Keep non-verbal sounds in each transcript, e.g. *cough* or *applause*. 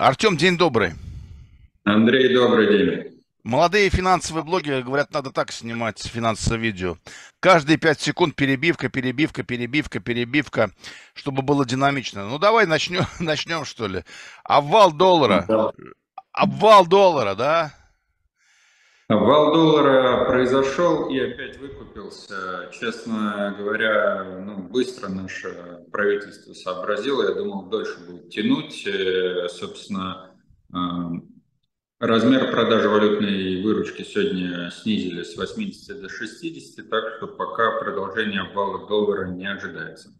Артем, день добрый. Андрей, добрый день. Молодые финансовые блогеры говорят, надо так снимать финансовое видео. Каждые пять секунд перебивка, перебивка, перебивка, перебивка, чтобы было динамично. Ну давай начнем, *laughs* начнем что ли. Обвал доллара. Да. Обвал доллара, да? Вал доллара произошел и опять выкупился. Честно говоря, ну, быстро наше правительство сообразило. Я думал, дольше будет тянуть. Э, собственно, э, размер продажи валютной выручки сегодня снизили с 80 до 60, так что пока продолжение обвала доллара не ожидается.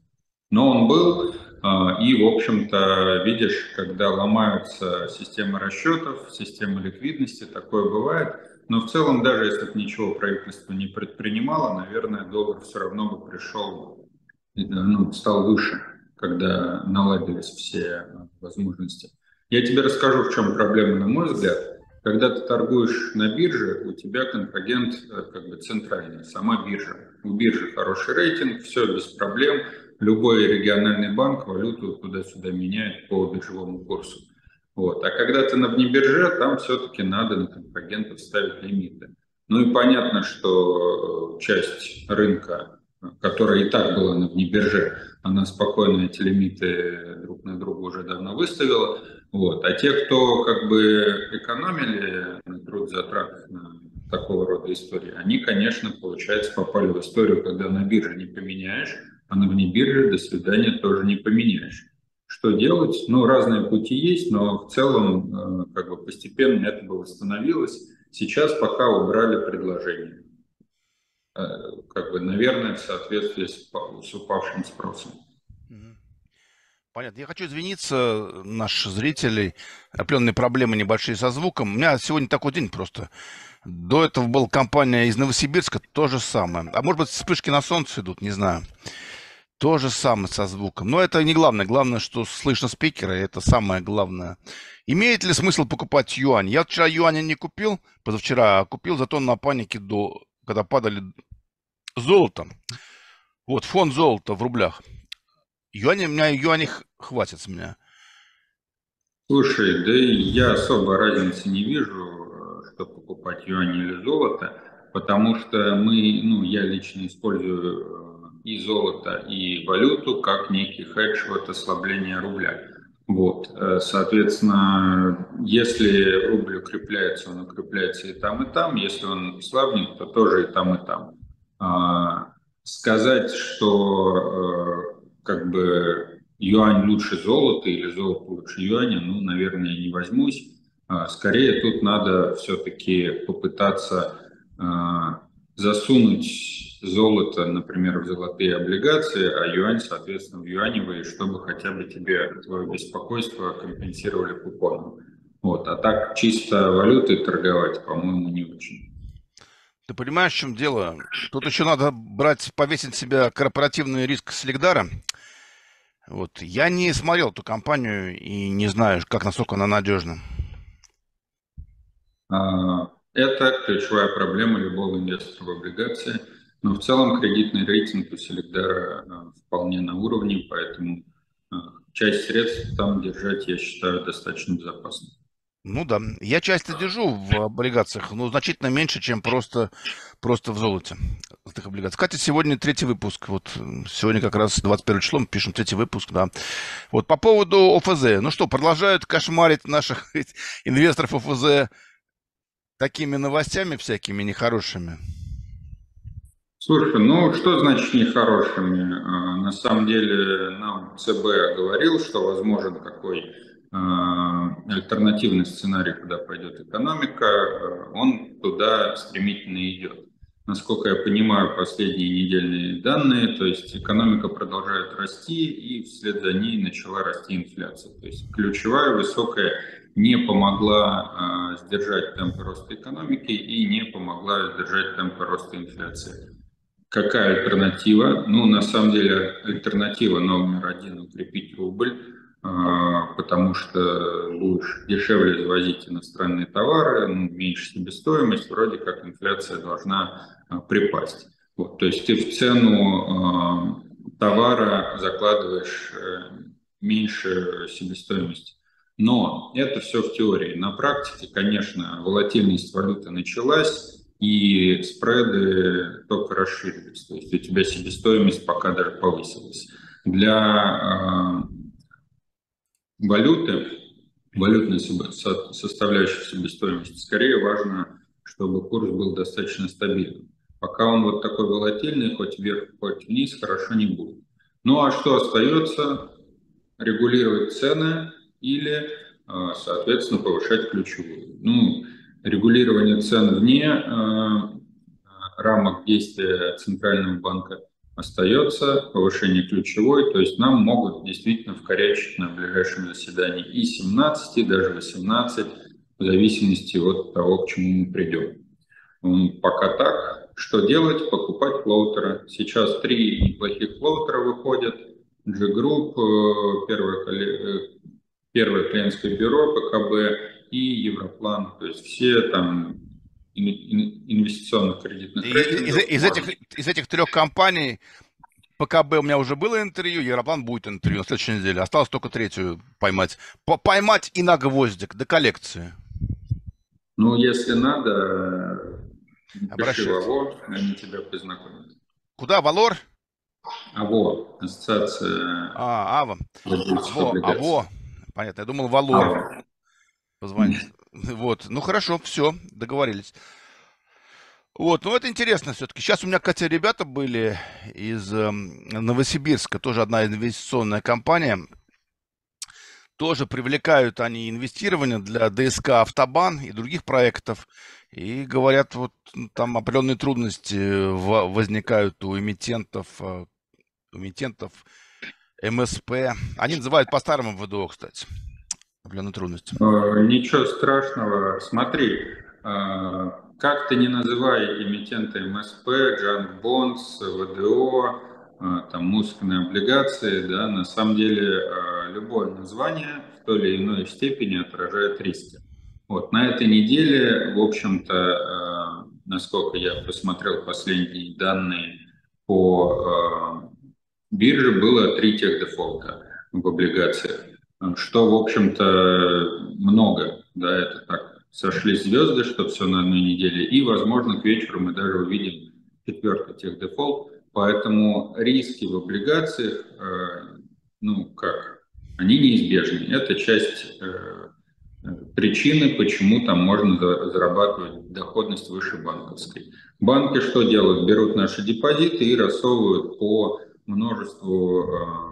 Но он был, э, и, в общем-то, видишь, когда ломаются системы расчетов, системы ликвидности, такое бывает – но в целом, даже если бы ничего правительство не предпринимало, наверное, доллар все равно бы пришел, ну, стал выше, когда наладились все возможности. Я тебе расскажу, в чем проблема, на мой взгляд. Когда ты торгуешь на бирже, у тебя контрагент э, как бы центральный, сама биржа. У биржи хороший рейтинг, все без проблем. Любой региональный банк валюту туда-сюда меняет по биржевому курсу. Вот. А когда ты на внебирже, там все-таки надо на контрагентов ставить лимиты. Ну и понятно, что э, часть рынка, которая и так была на внебирже, она спокойно эти лимиты друг на друга уже давно выставила. Вот. А те, кто как бы экономили на труд затрат на такого рода истории, они, конечно, получается, попали в историю, когда на бирже не поменяешь, а на внебирже до свидания тоже не поменяешь что делать. Ну, разные пути есть, но в целом э, как бы постепенно это бы восстановилось. Сейчас пока убрали предложение. Э, как бы, наверное, в соответствии с, упавшим спросом. Понятно. Я хочу извиниться, наши зрители. Определенные проблемы небольшие со звуком. У меня сегодня такой день просто. До этого была компания из Новосибирска, то же самое. А может быть, вспышки на солнце идут, не знаю. То же самое со звуком. Но это не главное. Главное, что слышно спикера, это самое главное. Имеет ли смысл покупать юань? Я вчера юаня не купил, позавчера купил, зато на панике, до, когда падали золото. Вот, фонд золота в рублях. Юаня, у меня юаней хватит с меня. Слушай, да я особо разницы не вижу, что покупать юань или золото, потому что мы, ну, я лично использую э, и золото, и валюту как некий хедж от ослабления рубля. Вот, э, соответственно, если рубль укрепляется, он укрепляется и там, и там. Если он слабнет, то тоже и там, и там. А, сказать, что э, как бы юань лучше золота или золото лучше юаня, ну, наверное, не возьмусь. А, скорее тут надо все-таки попытаться а, засунуть золото, например, в золотые облигации, а юань, соответственно, в юаневые, чтобы хотя бы тебе твое беспокойство компенсировали купоном. Вот. А так чисто валютой торговать, по-моему, не очень. Ты понимаешь, в чем дело? Тут еще надо брать, повесить себя корпоративный риск Слегдара. Вот. Я не смотрел эту компанию и не знаю, как насколько она надежна. А, это ключевая проблема любого инвестора в облигации – но в целом кредитный рейтинг у Селегдара э, вполне на уровне, поэтому э, часть средств там держать, я считаю, достаточно безопасно. Ну да, я часто держу в облигациях, но значительно меньше, чем просто, просто в золоте этих облигаций. Кстати, сегодня третий выпуск. Вот сегодня как раз 21 число мы пишем третий выпуск, да. Вот по поводу ОФЗ. Ну что, продолжают кошмарить наших *laughs* инвесторов ОФЗ такими новостями всякими нехорошими. Слушай, ну что значит нехорошими? А, на самом деле нам ЦБ говорил, что возможен такой а, альтернативный сценарий, куда пойдет экономика, а, он туда стремительно идет. Насколько я понимаю, последние недельные данные, то есть экономика продолжает расти, и вслед за ней начала расти инфляция. То есть ключевая высокая не помогла сдержать темпы роста экономики и не помогла сдержать темпы роста инфляции. Какая альтернатива? Ну, на самом деле, альтернатива номер один – укрепить рубль, а, потому что будешь дешевле завозить иностранные товары, ну, меньше себестоимость, вроде как инфляция должна а, припасть. Вот, то есть ты в цену а, товара закладываешь э, меньше себестоимости. Но это все в теории. На практике, конечно, волатильность валюты началась, и спреды только расширились. То есть у тебя себестоимость пока даже повысилась. Для э, валюты, валютной составляющей себестоимости, скорее важно, чтобы курс был достаточно стабильным. Пока он вот такой волатильный, хоть вверх, хоть вниз, хорошо не будет. Ну а что остается? Регулировать цены или, э, соответственно, повышать ключевую. Ну, регулирование цен вне э, рамок действия Центрального банка остается, повышение ключевой, то есть нам могут действительно вкорячить на ближайшем заседании и 17, даже 18, в зависимости от того, к чему мы придем. Пока так. Что делать? Покупать флоутеры. Сейчас три неплохих флоутера выходят. G-Group, э, первое, э, первое клиентское бюро, ПКБ и Европлан, то есть все там инвестиционных кредитных из, из, этих, из этих трех компаний ПКБ у меня уже было интервью, Европлан будет интервью на следующей неделе. Осталось только третью поймать. По поймать и на гвоздик до коллекции. Ну, если надо, пиши в они тебя познакомят. Куда, Валор? АВО, ассоциация... А, АВО. АВО, АВО. Понятно, я думал Валор. АВО позвонить. Вот, ну хорошо, все, договорились. Вот, ну это интересно все-таки. Сейчас у меня, кстати, ребята были из э, Новосибирска, тоже одна инвестиционная компания. Тоже привлекают они инвестирование для ДСК «Автобан» и других проектов. И говорят, вот там определенные трудности возникают у эмитентов, э, у эмитентов МСП. Они называют по-старому ВДО, кстати определенные трудности? Э, ничего страшного. Смотри, э, как ты не называй эмитента МСП, Джанк Бонс, ВДО, э, там мускульные облигации, да, на самом деле любое название в той или иной степени отражает риски. Вот, на этой неделе, в общем-то, насколько я посмотрел последние данные по бирже, было три тех дефолта в облигациях что, в общем-то, много, да, это так, сошли звезды, что все на одной неделе, и, возможно, к вечеру мы даже увидим четвертый техдефолт, поэтому риски в облигациях, э, ну, как, они неизбежны, это часть э, причины, почему там можно зарабатывать доходность выше банковской. Банки что делают? Берут наши депозиты и рассовывают по множеству э,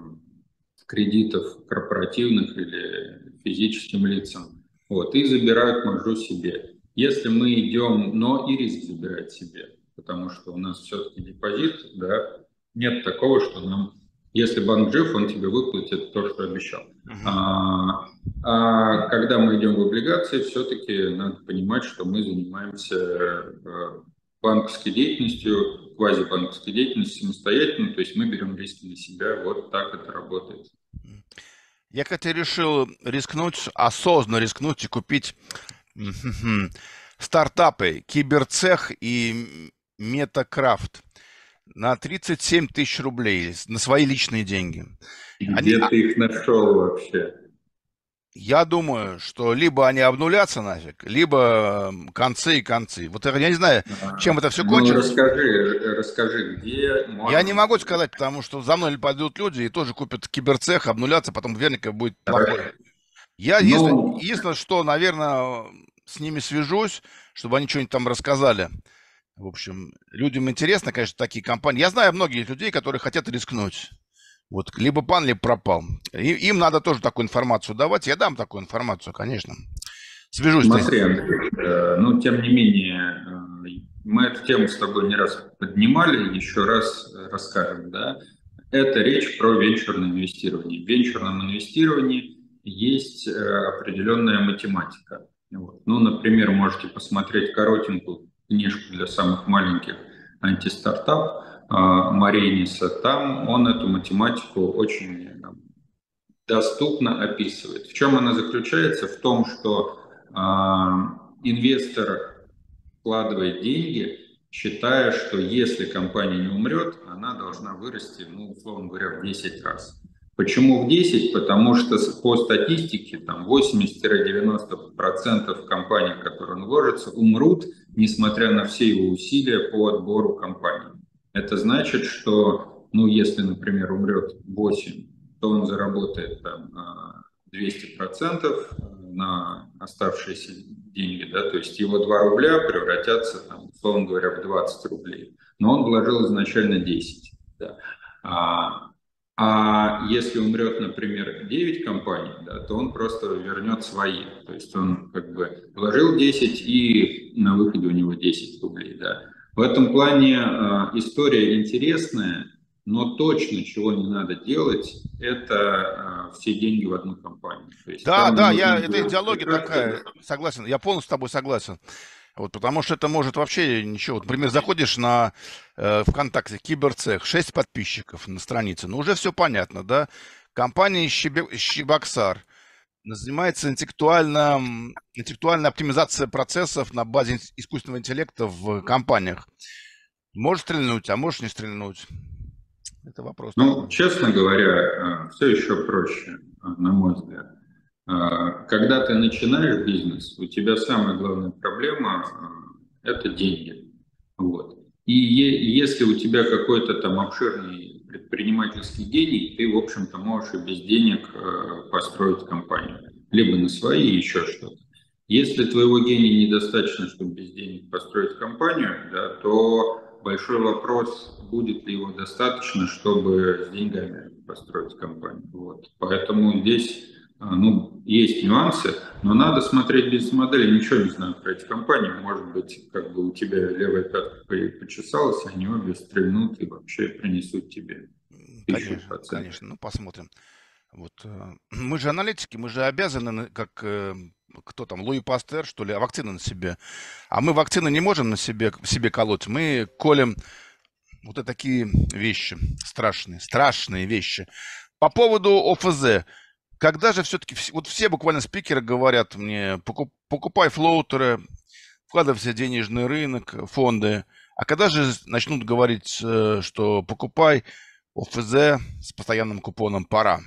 кредитов корпоративных или физическим лицам. Вот, и забирают маржу себе. Если мы идем, но и риск забирать себе, потому что у нас все-таки депозит, да, нет такого, что нам, если банк жив, он тебе выплатит то, что обещал. Uh-huh. А, а когда мы идем в облигации, все-таки надо понимать, что мы занимаемся э, банковской деятельностью, квазибанковской деятельностью самостоятельно, то есть мы берем риски на себя, вот так это работает. Я, кстати, решил рискнуть, осознанно рискнуть и купить *laughs* стартапы Киберцех и Метакрафт на 37 тысяч рублей на свои личные деньги. Где Они... ты их нашел вообще? Я думаю, что либо они обнулятся нафиг, либо концы и концы. Вот я не знаю, чем это все кончится. Ну, расскажи, расскажи, где можно... Я не могу сказать, потому что за мной пойдут люди и тоже купят киберцех, обнулятся, потом верника будет плохой. Я, ну... единственное, что, наверное, с ними свяжусь, чтобы они что-нибудь там рассказали. В общем, людям интересно, конечно, такие компании. Я знаю многих людей, которые хотят рискнуть. Вот либо пан, либо пропал. И, им надо тоже такую информацию давать. Я дам такую информацию, конечно. Свяжусь. Смотри, Андрей, э, ну, тем не менее, э, мы эту тему с тобой не раз поднимали, еще раз расскажем, да. Это речь про венчурное инвестирование. В венчурном инвестировании есть э, определенная математика. Вот. Ну, например, можете посмотреть коротенькую книжку для самых маленьких антистартап а, Марениса, там он эту математику очень э, доступно описывает. В чем она заключается? В том, что э, инвестор вкладывает деньги, считая, что если компания не умрет, она должна вырасти, ну, условно говоря, в 10 раз. Почему в 10? Потому что по статистике там 80-90% компаний, в которые он вложится, умрут, несмотря на все его усилия по отбору компаний. Это значит, что, ну, если, например, умрет 8, то он заработает там 200% на оставшиеся деньги, да, то есть его 2 рубля превратятся, там, условно говоря, в 20 рублей. Но он вложил изначально 10. Да. А, а если умрет, например, 9 компаний, да, то он просто вернет свои. То есть он как бы вложил 10 и на выходе у него 10 рублей. Да. В этом плане э, история интересная, но точно чего не надо делать, это э, все деньги в одну компанию. Да, да, я, это идеология такая, согласен, я полностью с тобой согласен. Вот, потому что это может вообще ничего. Например, заходишь на э, ВКонтакте, Киберцех, 6 подписчиков на странице. Ну, уже все понятно, да? Компания Щебаксар занимается интеллектуальной оптимизацией процессов на базе искусственного интеллекта в компаниях. Может стрельнуть, а может не стрельнуть. Это вопрос. Ну, честно говоря, э, все еще проще, э, на мой взгляд. А, когда ты начинаешь бизнес, у тебя самая главная проблема а, – это деньги. Вот. И если у тебя какой-то там обширный предпринимательский гений, ты, в общем-то, можешь и без денег а, построить компанию. Либо на свои, еще что-то. Если твоего гения недостаточно, чтобы без денег построить компанию, да, то большой вопрос, будет ли его достаточно, чтобы с деньгами построить компанию. Вот. Поэтому здесь ну, есть нюансы, но надо смотреть бизнес-модели. Ничего не знаю про эти компании. Может быть, как бы у тебя левая пятка почесалась, они обе стрельнут и вообще принесут тебе Конечно, конечно. Ну, посмотрим. Вот. Э, *clears throat* мы же аналитики, мы же обязаны, как э, кто там, Луи Пастер, что ли, а вакцины на себе. А мы вакцины не можем на себе, себе колоть. Мы колем вот такие вещи страшные, страшные вещи. По поводу ОФЗ. Когда же все-таки, вот все буквально спикеры говорят мне, покуп, покупай флоутеры, вкладывайся в денежный рынок, фонды. А когда же начнут говорить, э, что покупай ОФЗ с постоянным купоном «Пора»?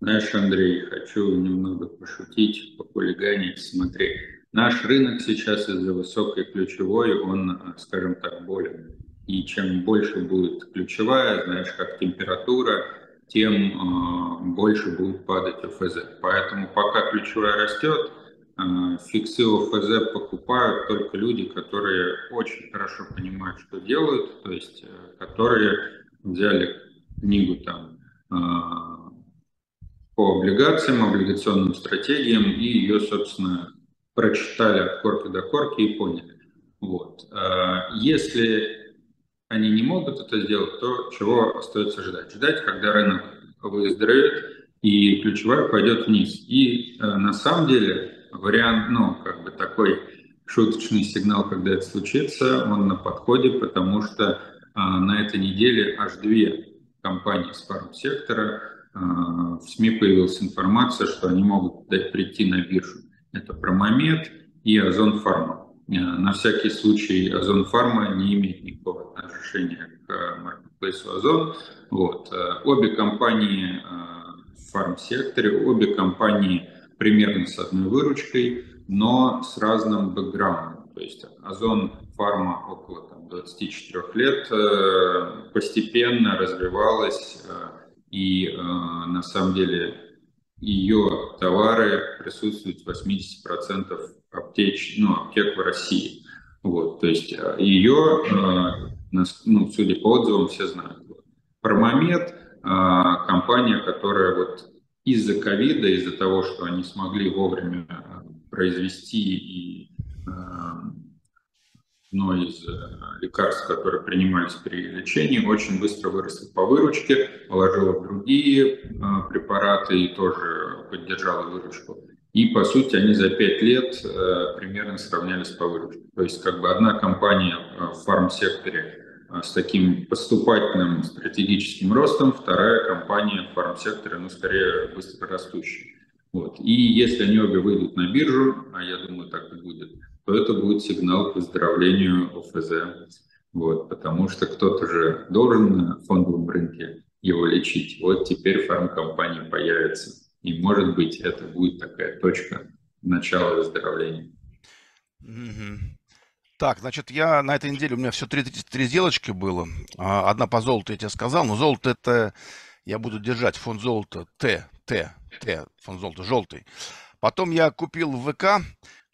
Знаешь, Андрей, хочу немного пошутить, похулиганить. Смотри, наш рынок сейчас из-за высокой ключевой, он, скажем так, болен. И чем больше будет ключевая, знаешь, как температура, тем э, больше будет падать ОФЗ. Поэтому пока ключевая растет, э, фиксы ОФЗ покупают только люди, которые очень хорошо понимают, что делают, то есть э, которые взяли книгу там по облигациям, облигационным стратегиям и ее, собственно, прочитали от корки до корки и поняли. Вот. Если они не могут это сделать, то чего остается ждать? Ждать, когда рынок выздоровеет и ключевая пойдет вниз. И э, на самом деле вариант, ну, как бы такой шуточный сигнал, когда это случится, он на подходе, потому что э, на этой неделе аж две компании с фармсектора э, в СМИ появилась информация, что они могут дать прийти на биржу. Это Промомед и Озон Фарма. Э, на всякий случай Озон Фарма не имеет никакого отношения к маркетплейсу Озон. Вот. Э, обе компании э, в фарм-секторе, обе компании примерно с одной выручкой, но с разным бэкграундом. То есть Озон Фарма около там, 24 лет постепенно развивалась и на самом деле ее товары присутствуют в 80% аптеч, ну, аптек в России. Вот, то есть э, ее, э, ну, судя по отзывам, все знают. Промомед э, компания, которая вот из-за ковида, из-за того, что они смогли вовремя произвести и одно из лекарств, которые принимались при лечении, очень быстро выросла по выручке, положила в другие препараты и тоже поддержала выручку. И, по сути, они за 5 лет э, примерно сравнялись по выручке. То есть, как бы одна компания э, в фарм-секторе э, с таким поступательным стратегическим ростом, вторая компания в фарм-секторе, ну, скорее, быстро растущая. Вот. И если они обе выйдут на биржу, а я думаю, так и будет, то это будет сигнал к выздоровлению ОФЗ. Вот, потому что кто-то же должен на фондовом рынке его лечить. Вот теперь фармкомпания появится. И, может быть, это будет такая точка начала выздоровления. Угу. Так, значит, я на этой неделе, у меня все три, три сделочки было. А, одна по золоту, я тебе сказал, но золото это, я буду держать фонд золота Т, Т, Т, фонд золота желтый. Потом я купил в ВК,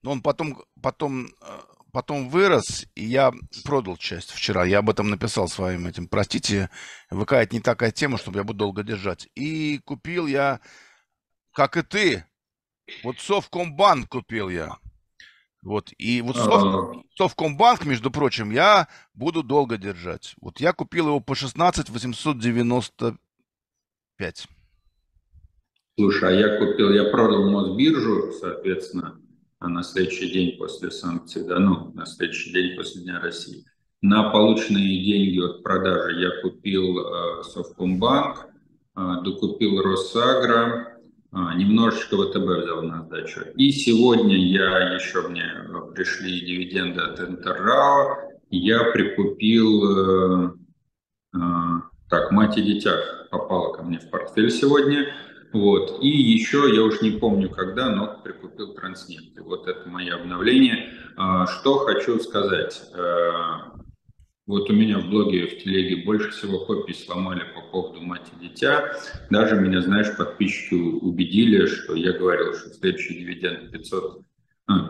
но он потом, потом, э, потом вырос, и я продал часть вчера. Я об этом написал своим этим. Простите, ВК это не такая тема, чтобы я буду долго держать. И купил я, как и ты, вот Совкомбанк купил я. Вот, и вот Сов, Совкомбанк, между прочим, я буду долго держать. Вот я купил его по 16 895. Слушай, а я купил, я продал Мосбиржу, соответственно, а на следующий день после санкций, да, ну, на следующий день после Дня России. На полученные деньги от продажи я купил э, Совкомбанк, э, докупил Росагро, а, немножечко ВТБ взял на сдачу. И сегодня я еще мне э, пришли дивиденды от Интеррао, я прикупил, э, э, так, мать и дитя попала ко мне в портфель сегодня, вот, и еще, я уж не помню когда, но прикупил Транснефть. Вот это мое обновление. А, что хочу сказать. Вот у меня в блоге, в телеге больше всего копий сломали по поводу мать и дитя. Даже меня, знаешь, подписчики убедили, что я говорил, что следующий дивиденд 500,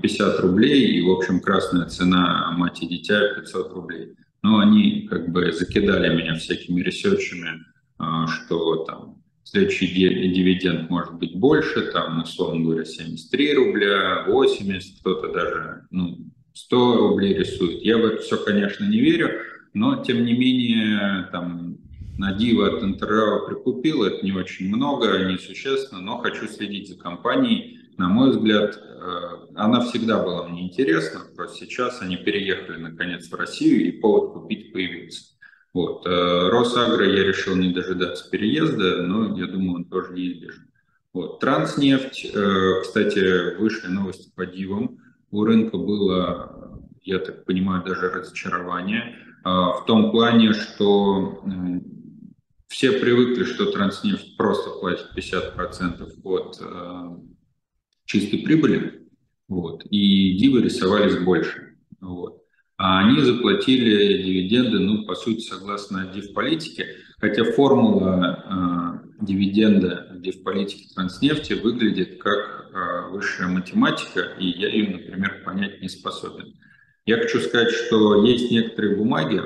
50 а, рублей, и, в общем, красная цена мать и дитя 500 рублей. Но они как бы закидали меня всякими ресерчами, а, что там следующий дивиденд может быть больше, там, условно говоря, 73 рубля, 80, кто-то даже, ну, 100 рублей рисует. Я в это все, конечно, не верю, но, тем не менее, там, на Дива от Интеррао прикупил, это не очень много, несущественно, но хочу следить за компанией. На мой взгляд, э, она всегда была мне интересна, просто сейчас они переехали наконец в Россию, и повод купить появился. Вот. Э, Росагро я решил не дожидаться переезда, но я думаю, он тоже неизбежен. Вот. Транснефть, э, кстати, вышли новости по дивам. У рынка было, я так понимаю, даже разочарование. А, в том плане, что все привыкли, что Транснефть просто платит 50% от э, чистой прибыли, вот, и дивы рисовались больше. Вот. А они заплатили дивиденды, ну, по сути, согласно див-политике, хотя формула э, дивиденда в див-политике Транснефти выглядит как э, высшая математика, и я ее, например, понять не способен. Я хочу сказать, что есть некоторые бумаги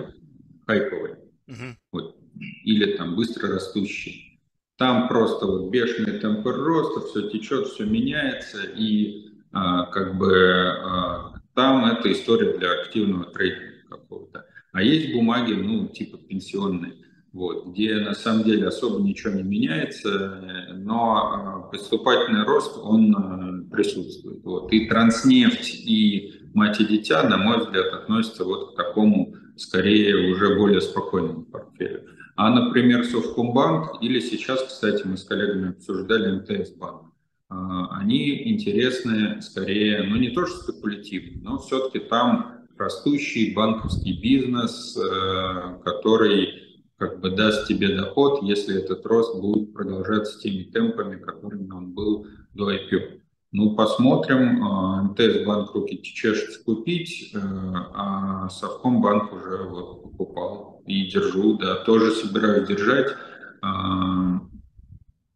хайповые, uh-huh. вот, или там быстро растущие. Там просто вот бешеный темп роста, все течет, все меняется, и а, как бы там это история для активного трейдинга какого-то. А есть бумаги, ну, типа пенсионные, вот, где на самом деле особо ничего не меняется, но э, поступательный рост, он э, присутствует. Вот. И транснефть, и мать и дитя, на мой взгляд, относятся вот к такому, скорее, уже более спокойному портфелю. А, например, Совкомбанк или сейчас, кстати, мы с коллегами обсуждали МТС-банк, а, они интересны скорее, ну не то что спекулятивны, но все-таки там растущий банковский бизнес, э, который как бы даст тебе доход, если этот рост будет продолжаться теми темпами, которыми он был до IPO. Ну, посмотрим. А, МТС банк руки чешется купить, э, а Совкомбанк уже покупал и держу, да, тоже собираюсь держать.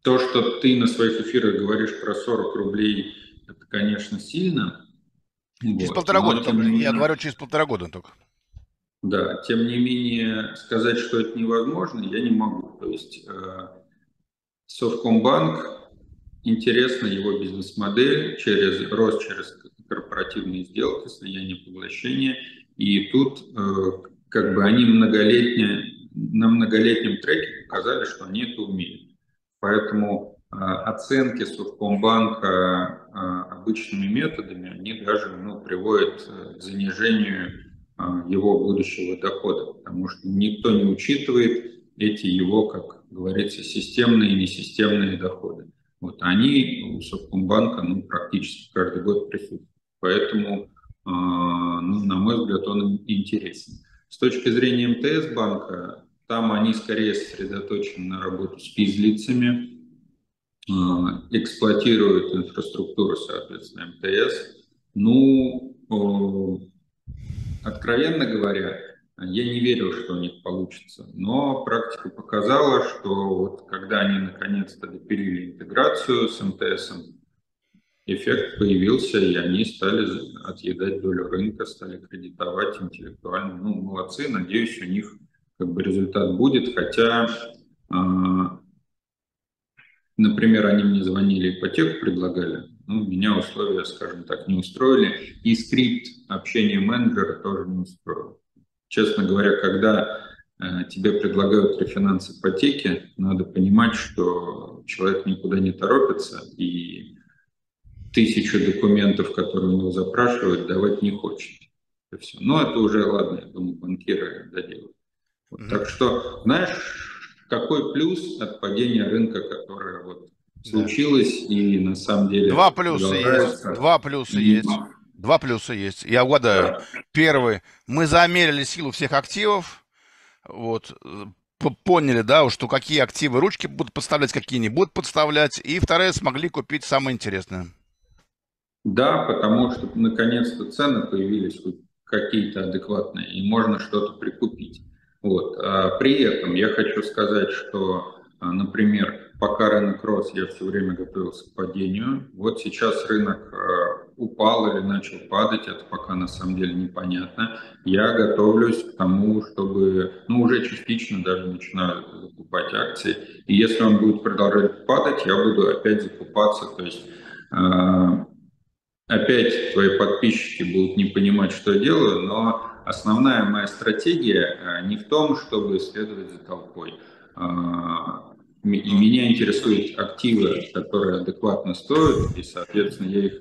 То, что ты на своих эфирах говоришь про 40 рублей, это, конечно, сильно. Через вот. полтора года только. Менее... Я говорю через полтора года только. Да, тем не менее, сказать, что это невозможно, я не могу. То есть э, Совкомбанк, интересна его бизнес-модель, через рост через корпоративные сделки, слияние поглощения. И тут э, как бы они многолетние, на многолетнем треке показали, что они это умеют. Поэтому э, оценки Совкомбанка э, обычными методами, они даже ну, приводят к занижению его будущего дохода, потому что никто не учитывает эти его, как говорится, системные и несистемные доходы. Вот они у Совкомбанка ну, практически каждый год присутствуют. Поэтому, ну, на мой взгляд, он интересен. С точки зрения МТС банка, там они скорее сосредоточены на работу с физлицами, а, эксплуатируют инфраструктуру, соответственно, МТС. Ну, откровенно говоря, я не верил, что у них получится. Но практика показала, что вот когда они наконец-то допилили интеграцию с МТС, эффект появился, и они стали отъедать долю рынка, стали кредитовать интеллектуально. Ну, молодцы, надеюсь, у них как бы результат будет, хотя а, Например, они мне звонили, ипотеку предлагали, ну, меня условия, скажем так, не устроили, и скрипт общения менеджера тоже не устроил. Честно говоря, когда э, тебе предлагают рефинанс ипотеки, надо понимать, что человек никуда не торопится, и тысячу документов, которые у него запрашивают, давать не хочет. Все. Но это уже, ладно, я думаю, банкиры доделают. Вот. Mm-hmm. Так что, знаешь, какой плюс от падения рынка, которое вот случилось да. и на самом деле... Два плюса есть. Два плюса и... есть. Два плюса есть. Я угадаю. Да. Первый. Мы замерили силу всех активов. Вот поняли, да, что какие активы ручки будут подставлять, какие не будут подставлять. И второе, смогли купить самое интересное. Да, потому что наконец-то цены появились какие-то адекватные, и можно что-то прикупить. Вот. А при этом я хочу сказать, что, а, например, пока рынок рос, я все время готовился к падению. Вот сейчас рынок а, упал или начал падать, это пока на самом деле непонятно. Я готовлюсь к тому, чтобы, ну уже частично даже начинаю закупать акции. И если он будет продолжать падать, я буду опять закупаться. То есть опять твои подписчики будут не понимать, что я делаю, но основная моя стратегия э, не в том, чтобы следовать за толпой. А, меня интересуют активы, которые адекватно стоят, и, соответственно, я их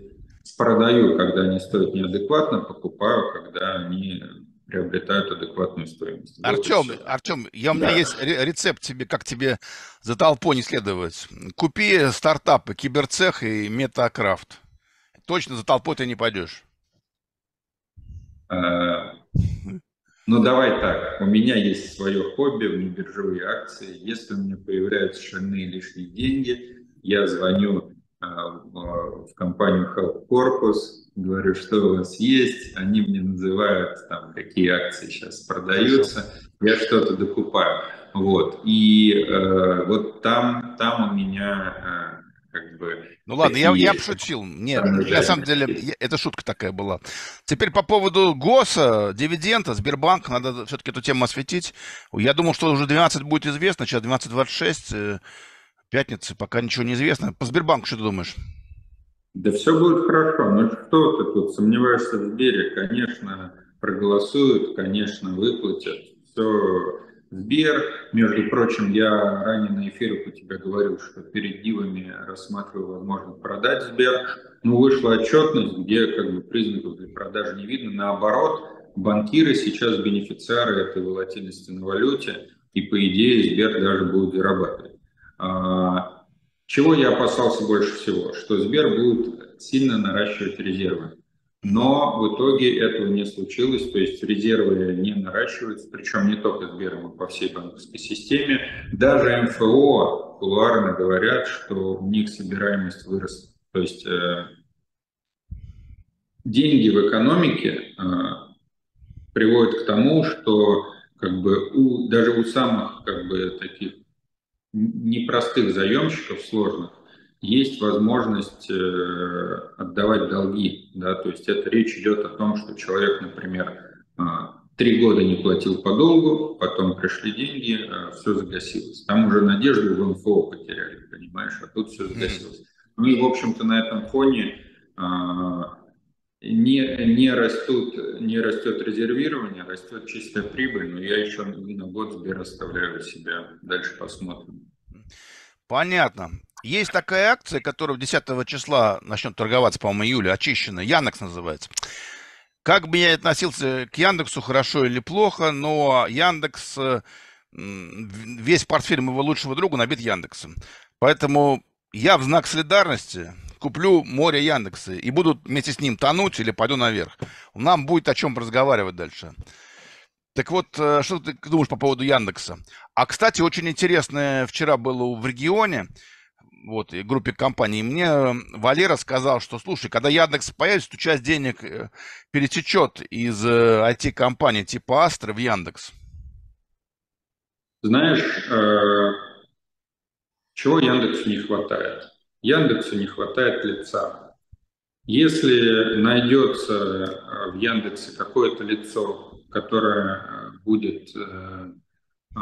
продаю, когда они стоят неадекватно, покупаю, когда они приобретают адекватную стоимость. Артем, вот Артем, я, у меня да. есть рецепт тебе, как тебе за толпой не следовать. Купи стартапы Киберцех и Метакрафт. Точно за толпой ты не пойдешь. А, ну, давай так. У меня есть свое хобби, биржевые акции. Если у меня появляются совершенно лишние деньги, я звоню а, в компанию Health Corpus, говорю, что у вас есть. Они мне называют, там, какие акции сейчас продаются. Я что-то докупаю. Вот. И э, вот там, там у меня э, как бы... Ну ладно, я, я пошутил. Нет, на самом деле, это шутка такая была. Теперь по поводу ГОСа, дивиденда, Сбербанк, надо все-таки эту тему осветить. Я думал, что уже 12 будет известно, сейчас 12.26, э, пятница, пока ничего не известно. По Сбербанку что ты думаешь? Да все будет хорошо. Ну что ты тут сомневаешься в Сбере? Конечно, проголосуют, конечно, выплатят. Все Сбер, между прочим, я ранее на эфирах у тебя говорил, что перед дивами рассматривал возможность продать Сбер. Но вышла отчетность, где как бы признаков для продажи не видно. Наоборот, банкиры сейчас бенефициары этой волатильности на валюте, и по идее Сбер даже будет зарабатывать. А, чего я опасался больше всего? Что Сбер будет сильно наращивать резервы. Но в итоге этого не случилось, то есть резервы не наращиваются, причем не только Сбером, а по всей банковской системе. Даже МФО кулуарно говорят, что у них собираемость выросла. То есть э, деньги в экономике э, приводят к тому, что как бы у, даже у самых как бы таких непростых заемщиков, сложных, есть возможность э, отдавать долги. Да? То есть это речь идет о том, что человек, например, а, три года не платил по долгу, потом пришли деньги, а, все загасилось. Там уже надежду в МФО потеряли, понимаешь, а тут все загасилось. Ну и, в общем-то, на этом фоне а, не, не, растут, не растет резервирование, растет чистая прибыль, но я еще на год Сбер оставляю себя. Дальше посмотрим. Понятно. Есть такая акция, которая 10 числа начнет торговаться, по-моему, июля, очищена. Яндекс называется. Как бы я относился к Яндексу, хорошо или плохо, но Яндекс, весь портфель моего лучшего друга набит Яндексом. Поэтому я в знак солидарности куплю море Яндекса и буду вместе с ним тонуть или пойду наверх. Нам будет о чем разговаривать дальше. Так вот, э, что ты думаешь по поводу Яндекса? А, кстати, очень интересное вчера было в регионе, вот, и группе компаний. Мне э, Валера сказал, что, слушай, когда Яндекс появится, то часть денег э, перетечет из IT-компаний типа Astra в Яндекс. Знаешь, чего Яндексу не хватает? Яндексу не хватает лица. Если найдется в Яндексе какое-то лицо, которая э, будет э, э,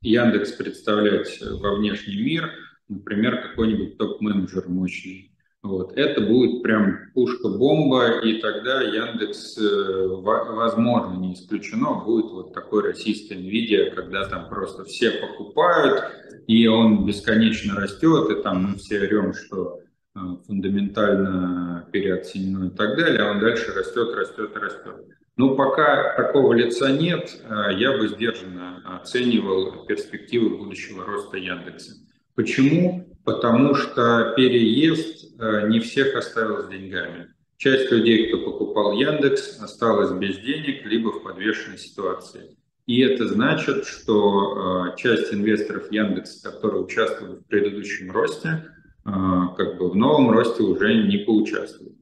Яндекс представлять во внешний мир, например, какой-нибудь топ-менеджер мощный. Вот. Это будет прям пушка-бомба, и тогда Яндекс, возможно, не исключено, будет вот такой российский NVIDIA, когда там просто все покупают, и он бесконечно растет, и там мы все орем, что фундаментально переоценено и так далее, а он дальше растет, растет, растет. Ну, пока такого лица нет, э, я бы сдержанно оценивал перспективы будущего роста Яндекса. Почему? Потому что переезд э, не всех оставил с деньгами. Часть людей, кто покупал Яндекс, осталась без денег, либо в подвешенной ситуации. И это значит, что э, часть инвесторов Яндекса, которые участвовали в предыдущем росте, как бы в новом росте уже не поучаствуют.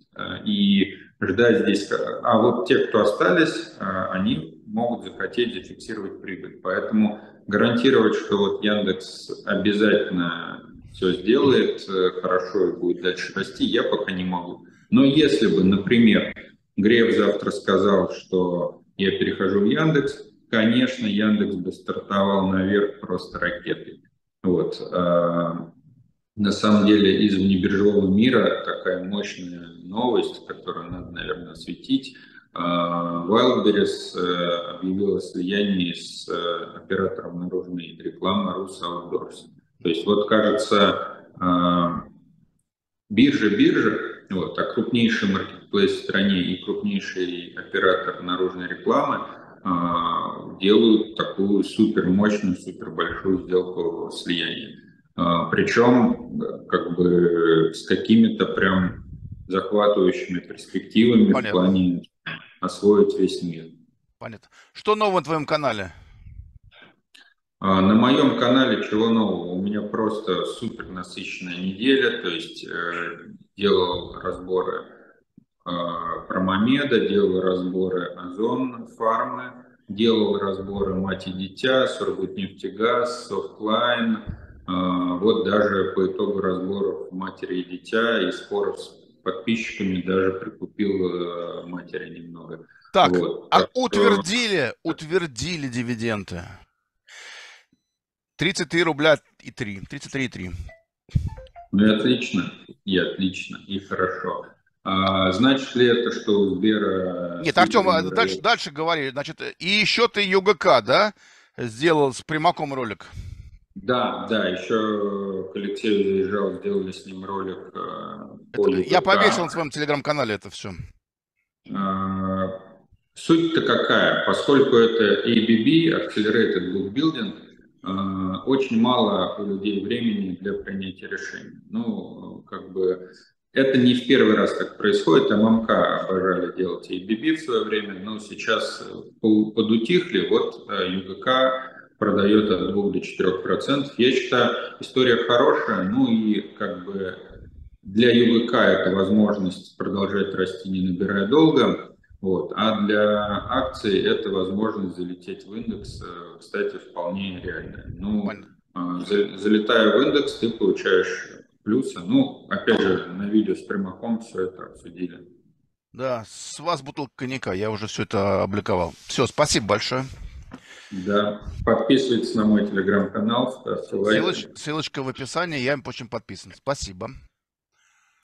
И ждать здесь. А вот те, кто остались, они могут захотеть зафиксировать прибыль. Поэтому гарантировать, что вот Яндекс обязательно все сделает э, хорошо и будет дальше расти, я пока не могу. Но если бы, например, Греф завтра сказал, что я перехожу в Яндекс, конечно, Яндекс бы стартовал наверх просто ракетой. Вот. А, на самом деле из внебиржевого мира такая мощная новость, которую надо, наверное, осветить. А, Wildberries э, объявил о слиянии с э, оператором наружной рекламы Rus Outdoors. То есть вот, кажется, а, биржа-биржа, вот, а крупнейший маркетплейс в стране и крупнейший оператор наружной рекламы а, делают такую супер мощную, супер большую сделку слияния. Причем как бы с какими-то прям захватывающими перспективами Понятно. в плане освоить весь мир. Понятно. Что нового на твоем канале? А, на моем канале чего нового? У меня просто супер насыщенная неделя, то есть э, делал разборы э, про Мамеда, делал разборы Озон Фармы, делал разборы Мать и Дитя, Сургутнефтегаз, Софтлайн, э, вот даже по итогу разборов Матери и Дитя и споров с подписчиками даже прикупил э, матери немного. Так, вот. а так утвердили, утвердили дивиденды. 33 рубля и 3, 33 и 3. Ну и отлично, и отлично, и хорошо. А, значит ли это, что у Сбера... Нет, Артем, а дальше, дальше говори. Значит, и еще ты ЮГК, да, сделал с Примаком ролик? Да, да, еще к Алексею заезжал, сделали с ним ролик. Э, это, я повесил на своем телеграм-канале это все. А, суть-то какая? Поскольку это ABB, Accelerated Book Building, а, очень мало у людей времени для принятия решений. Ну, как бы это не в первый раз так происходит. ММК обожали делать ABB в свое время, но сейчас подутихли. Вот э, ЮГК продает от 2 до 4 процентов. Я считаю, история хорошая, ну и как бы для ЮВК это возможность продолжать расти, не набирая долго, вот. а для акций это возможность залететь в индекс, э, кстати, вполне реально. Ну, а, залетая в индекс, ты получаешь плюсы. Ну, опять же, на видео с прямаком все это обсудили. Да, с вас бутылка коньяка, я уже все это обликовал. Все, спасибо большое. Да, подписывайтесь на мой телеграм-канал, ставьте лайки. Ссылоч, ссылочка в описании, я им очень подписан. Спасибо.